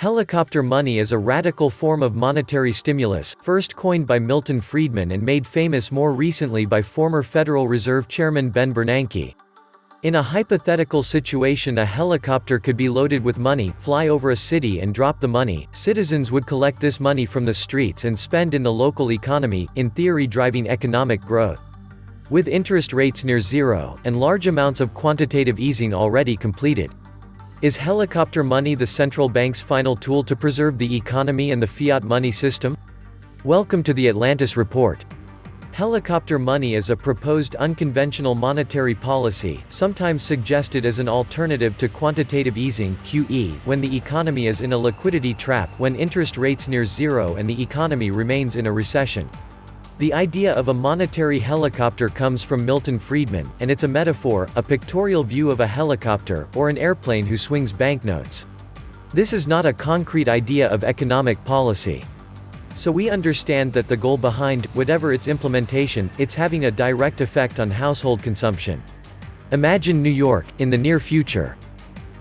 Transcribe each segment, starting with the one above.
Helicopter money is a radical form of monetary stimulus, first coined by Milton Friedman and made famous more recently by former Federal Reserve Chairman Ben Bernanke. In a hypothetical situation a helicopter could be loaded with money, fly over a city and drop the money, citizens would collect this money from the streets and spend in the local economy, in theory driving economic growth. With interest rates near zero, and large amounts of quantitative easing already completed, is helicopter money the central bank's final tool to preserve the economy and the fiat money system? Welcome to the Atlantis Report. Helicopter money is a proposed unconventional monetary policy, sometimes suggested as an alternative to quantitative easing QE, when the economy is in a liquidity trap, when interest rates near zero and the economy remains in a recession. The idea of a monetary helicopter comes from Milton Friedman, and it's a metaphor, a pictorial view of a helicopter, or an airplane who swings banknotes. This is not a concrete idea of economic policy. So we understand that the goal behind, whatever its implementation, it's having a direct effect on household consumption. Imagine New York, in the near future.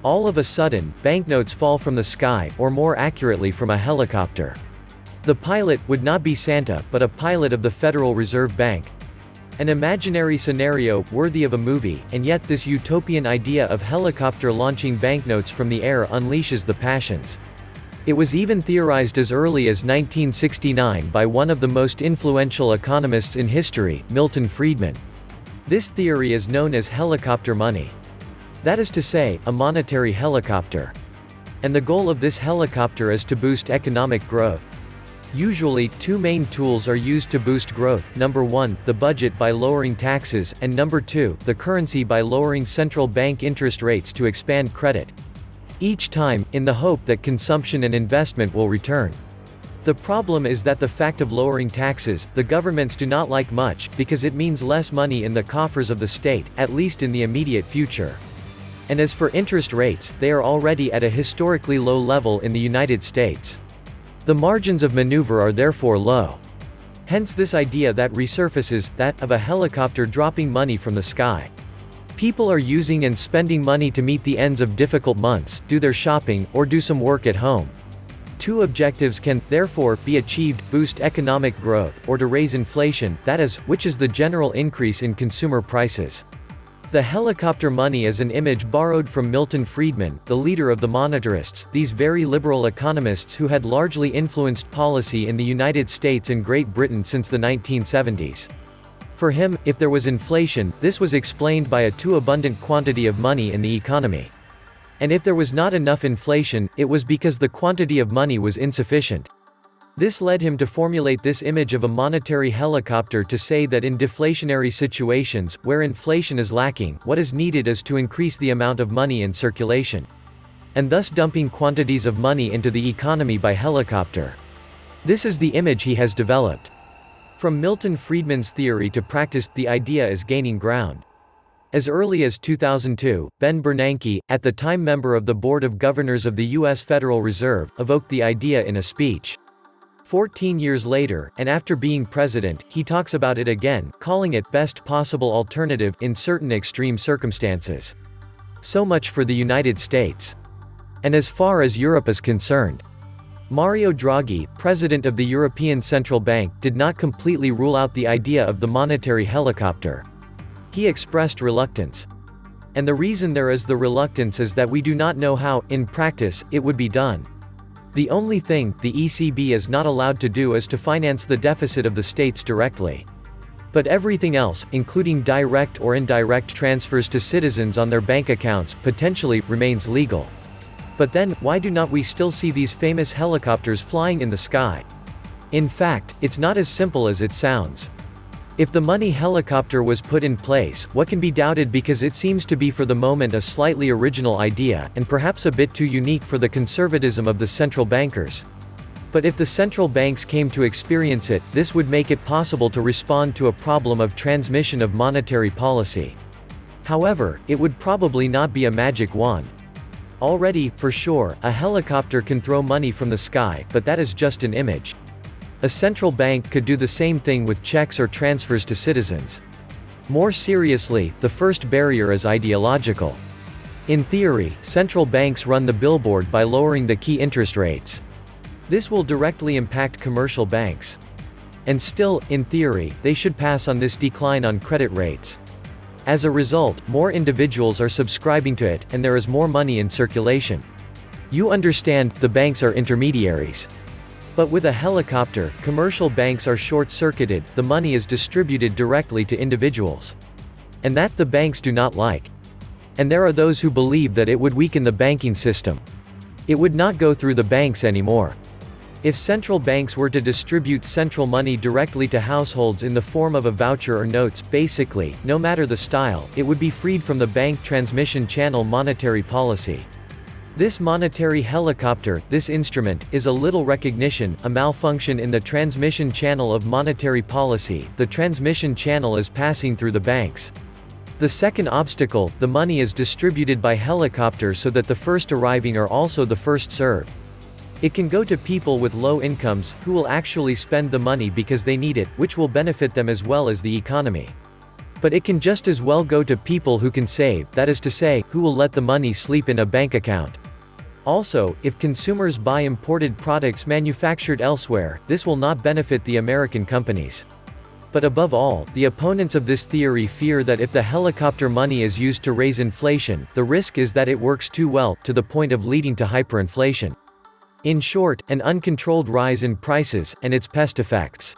All of a sudden, banknotes fall from the sky, or more accurately from a helicopter. The pilot would not be Santa, but a pilot of the Federal Reserve Bank. An imaginary scenario, worthy of a movie, and yet this utopian idea of helicopter launching banknotes from the air unleashes the passions. It was even theorized as early as 1969 by one of the most influential economists in history, Milton Friedman. This theory is known as helicopter money. That is to say, a monetary helicopter. And the goal of this helicopter is to boost economic growth. Usually, two main tools are used to boost growth, number one, the budget by lowering taxes, and number two, the currency by lowering central bank interest rates to expand credit. Each time, in the hope that consumption and investment will return. The problem is that the fact of lowering taxes, the governments do not like much, because it means less money in the coffers of the state, at least in the immediate future. And as for interest rates, they are already at a historically low level in the United States. The margins of maneuver are therefore low. Hence this idea that resurfaces, that of a helicopter dropping money from the sky. People are using and spending money to meet the ends of difficult months, do their shopping, or do some work at home. Two objectives can, therefore, be achieved, boost economic growth, or to raise inflation, that is, which is the general increase in consumer prices. The helicopter money is an image borrowed from Milton Friedman, the leader of the monetarists, these very liberal economists who had largely influenced policy in the United States and Great Britain since the 1970s. For him, if there was inflation, this was explained by a too abundant quantity of money in the economy. And if there was not enough inflation, it was because the quantity of money was insufficient. This led him to formulate this image of a monetary helicopter to say that in deflationary situations, where inflation is lacking, what is needed is to increase the amount of money in circulation. And thus dumping quantities of money into the economy by helicopter. This is the image he has developed. From Milton Friedman's theory to practice, the idea is gaining ground. As early as 2002, Ben Bernanke, at the time member of the Board of Governors of the U.S. Federal Reserve, evoked the idea in a speech. Fourteen years later, and after being president, he talks about it again, calling it best possible alternative in certain extreme circumstances. So much for the United States. And as far as Europe is concerned, Mario Draghi, president of the European Central Bank, did not completely rule out the idea of the monetary helicopter. He expressed reluctance. And the reason there is the reluctance is that we do not know how, in practice, it would be done. The only thing, the ECB is not allowed to do is to finance the deficit of the states directly. But everything else, including direct or indirect transfers to citizens on their bank accounts, potentially, remains legal. But then, why do not we still see these famous helicopters flying in the sky? In fact, it's not as simple as it sounds. If the money helicopter was put in place, what can be doubted because it seems to be for the moment a slightly original idea, and perhaps a bit too unique for the conservatism of the central bankers. But if the central banks came to experience it, this would make it possible to respond to a problem of transmission of monetary policy. However, it would probably not be a magic wand. Already, for sure, a helicopter can throw money from the sky, but that is just an image. A central bank could do the same thing with checks or transfers to citizens. More seriously, the first barrier is ideological. In theory, central banks run the billboard by lowering the key interest rates. This will directly impact commercial banks. And still, in theory, they should pass on this decline on credit rates. As a result, more individuals are subscribing to it, and there is more money in circulation. You understand, the banks are intermediaries. But with a helicopter, commercial banks are short-circuited, the money is distributed directly to individuals. And that the banks do not like. And there are those who believe that it would weaken the banking system. It would not go through the banks anymore. If central banks were to distribute central money directly to households in the form of a voucher or notes, basically, no matter the style, it would be freed from the bank transmission channel monetary policy. This monetary helicopter, this instrument, is a little recognition, a malfunction in the transmission channel of monetary policy, the transmission channel is passing through the banks. The second obstacle, the money is distributed by helicopter so that the first arriving are also the first served. It can go to people with low incomes, who will actually spend the money because they need it, which will benefit them as well as the economy. But it can just as well go to people who can save, that is to say, who will let the money sleep in a bank account. Also, if consumers buy imported products manufactured elsewhere, this will not benefit the American companies. But above all, the opponents of this theory fear that if the helicopter money is used to raise inflation, the risk is that it works too well, to the point of leading to hyperinflation. In short, an uncontrolled rise in prices, and its pest effects.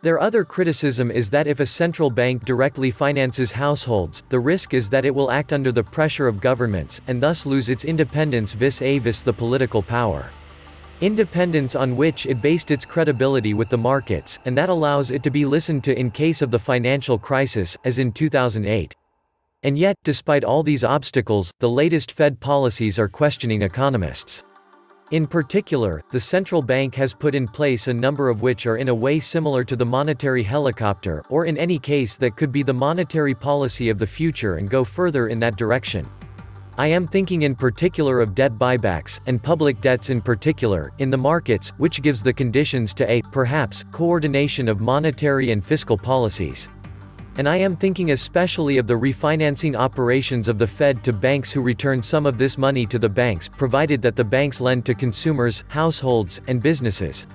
Their other criticism is that if a central bank directly finances households, the risk is that it will act under the pressure of governments, and thus lose its independence vis-a-vis the political power. Independence on which it based its credibility with the markets, and that allows it to be listened to in case of the financial crisis, as in 2008. And yet, despite all these obstacles, the latest Fed policies are questioning economists. In particular, the central bank has put in place a number of which are in a way similar to the monetary helicopter, or in any case that could be the monetary policy of the future and go further in that direction. I am thinking in particular of debt buybacks, and public debts in particular, in the markets, which gives the conditions to a, perhaps, coordination of monetary and fiscal policies. And I am thinking especially of the refinancing operations of the Fed to banks who return some of this money to the banks, provided that the banks lend to consumers, households, and businesses.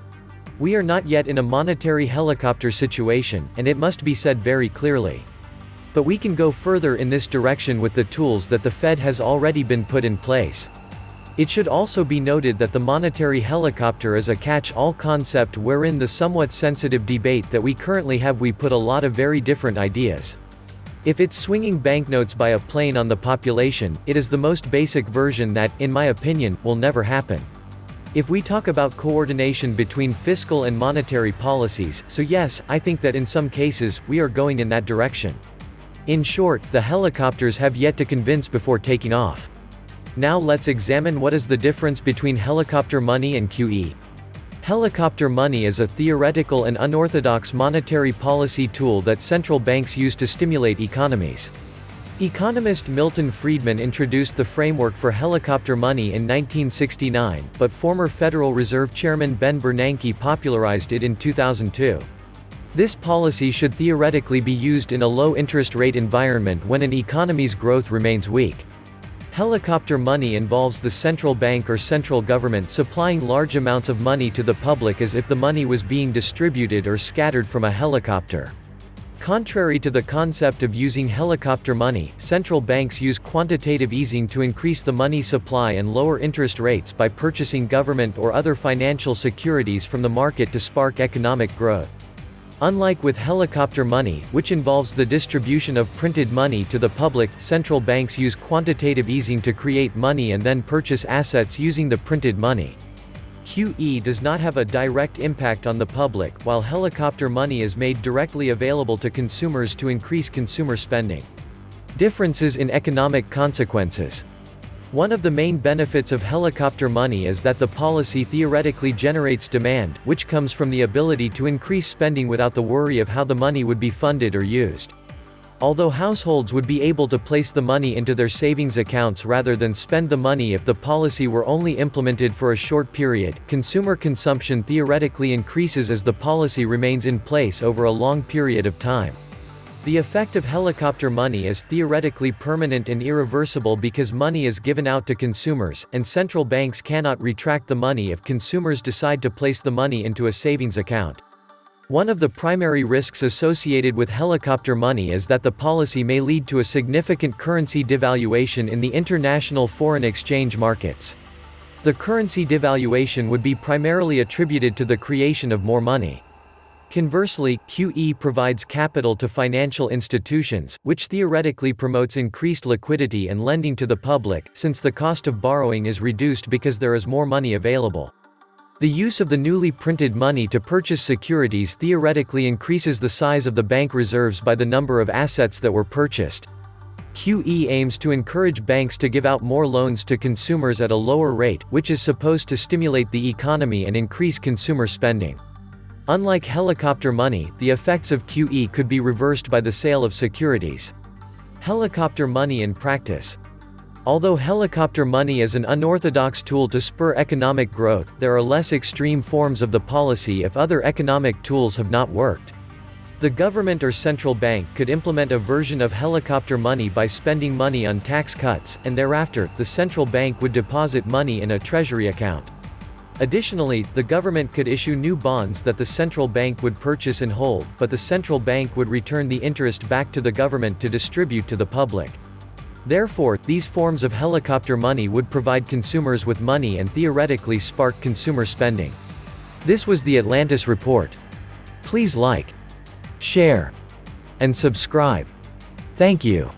We are not yet in a monetary helicopter situation, and it must be said very clearly. But we can go further in this direction with the tools that the Fed has already been put in place. It should also be noted that the monetary helicopter is a catch-all concept wherein the somewhat sensitive debate that we currently have we put a lot of very different ideas. If it's swinging banknotes by a plane on the population, it is the most basic version that, in my opinion, will never happen. If we talk about coordination between fiscal and monetary policies, so yes, I think that in some cases, we are going in that direction. In short, the helicopters have yet to convince before taking off. Now let's examine what is the difference between helicopter money and QE. Helicopter money is a theoretical and unorthodox monetary policy tool that central banks use to stimulate economies. Economist Milton Friedman introduced the framework for helicopter money in 1969, but former Federal Reserve Chairman Ben Bernanke popularized it in 2002. This policy should theoretically be used in a low interest rate environment when an economy's growth remains weak. Helicopter money involves the central bank or central government supplying large amounts of money to the public as if the money was being distributed or scattered from a helicopter. Contrary to the concept of using helicopter money, central banks use quantitative easing to increase the money supply and lower interest rates by purchasing government or other financial securities from the market to spark economic growth. Unlike with helicopter money, which involves the distribution of printed money to the public, central banks use quantitative easing to create money and then purchase assets using the printed money. QE does not have a direct impact on the public, while helicopter money is made directly available to consumers to increase consumer spending. Differences in economic consequences. One of the main benefits of helicopter money is that the policy theoretically generates demand, which comes from the ability to increase spending without the worry of how the money would be funded or used. Although households would be able to place the money into their savings accounts rather than spend the money if the policy were only implemented for a short period, consumer consumption theoretically increases as the policy remains in place over a long period of time. The effect of helicopter money is theoretically permanent and irreversible because money is given out to consumers, and central banks cannot retract the money if consumers decide to place the money into a savings account. One of the primary risks associated with helicopter money is that the policy may lead to a significant currency devaluation in the international foreign exchange markets. The currency devaluation would be primarily attributed to the creation of more money. Conversely, QE provides capital to financial institutions, which theoretically promotes increased liquidity and lending to the public, since the cost of borrowing is reduced because there is more money available. The use of the newly printed money to purchase securities theoretically increases the size of the bank reserves by the number of assets that were purchased. QE aims to encourage banks to give out more loans to consumers at a lower rate, which is supposed to stimulate the economy and increase consumer spending. Unlike helicopter money, the effects of QE could be reversed by the sale of securities. Helicopter money in practice. Although helicopter money is an unorthodox tool to spur economic growth, there are less extreme forms of the policy if other economic tools have not worked. The government or central bank could implement a version of helicopter money by spending money on tax cuts, and thereafter, the central bank would deposit money in a treasury account. Additionally, the government could issue new bonds that the central bank would purchase and hold, but the central bank would return the interest back to the government to distribute to the public. Therefore, these forms of helicopter money would provide consumers with money and theoretically spark consumer spending. This was the Atlantis Report. Please like, share, and subscribe. Thank you.